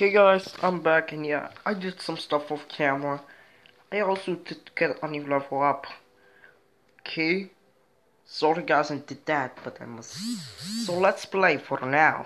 Okay guys, I'm back and yeah, I did some stuff off camera. I also did get a new level up. Okay? Sorry guys I did that, but I must... So let's play for now.